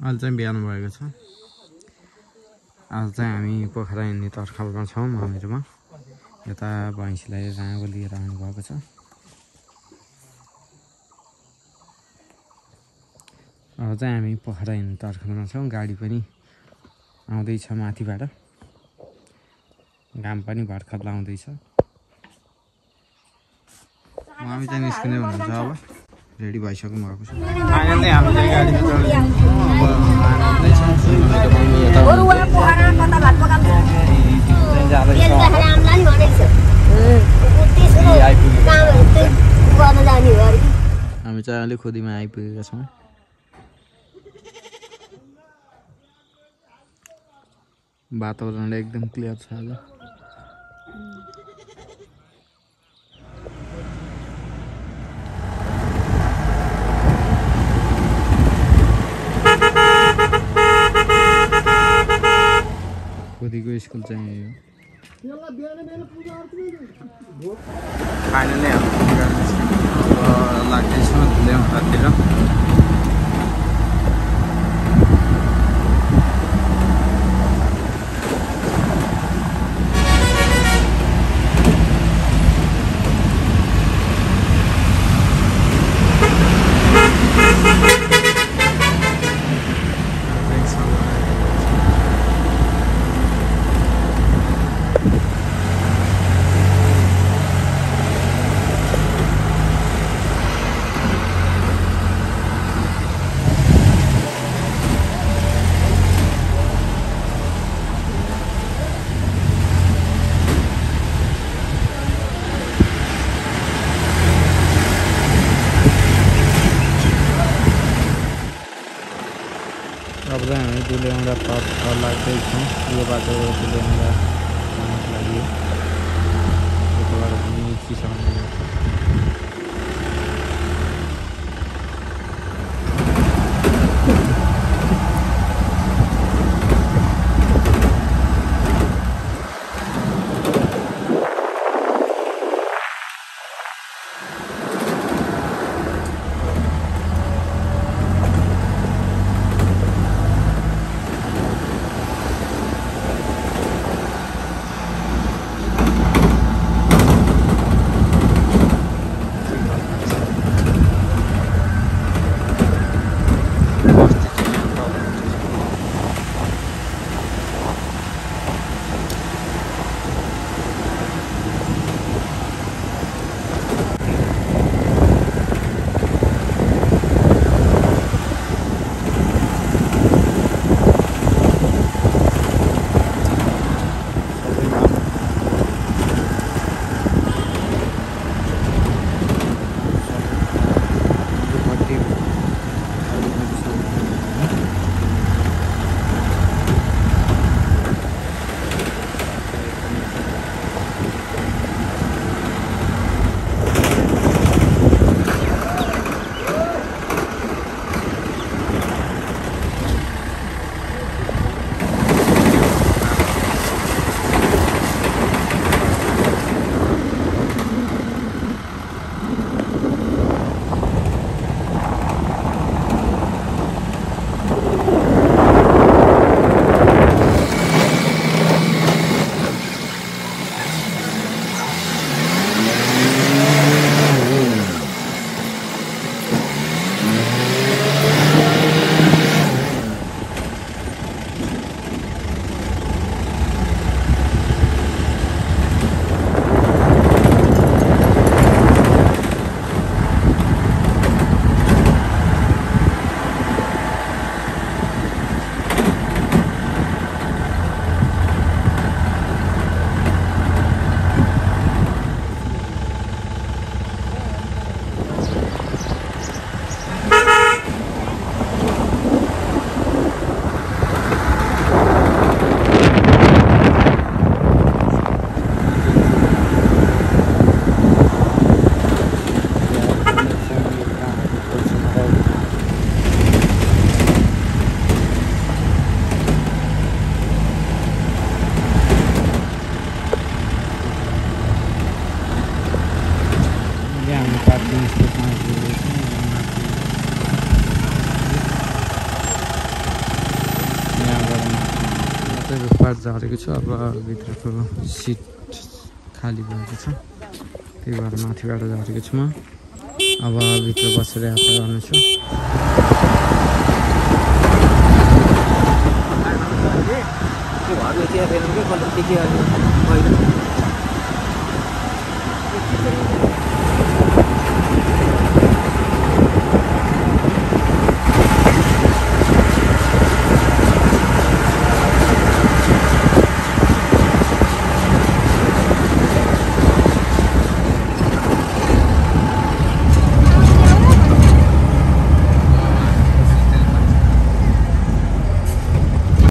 अहिले चाहिँ बिहान भएको छ। आज चाहिँ हामी पोखरा हिँड्ने तर्खालमा छौँ हामीहरूमा यता भैँसीलाई राँगो लिएर आउनुभएको छ। अब चाहिँ हामी पोखरा हिँड्ने तर्खालमा छौँ। गाडी पनि आउँदैछ माथिबाट। घाम पनि भर्खर लाउँदैछ। हामी चाहिँ निस्किँदै हुनुहुन्छ अब। रेडी भइसक्नु भएको छ फाइनल्ली हामी चाहिँ अलिक खोदीमा आइपुगेका छौँ। वातावरण एकदम क्लियर छ आज। खोदीको स्कुल चाहिँ यही हो। फाइनली हामी लाग्दैछौँ खबरें हैं दूल्हे हमरा पाप फल देखूँ ये बात है दूल्हे हमरा लगी समझ झरेको छु अब भित्रको सिट खाली भएको छ त्यही भएर माथिबाट झरेको छु म अब भित्र बसेर यात्रा गर्नेछु के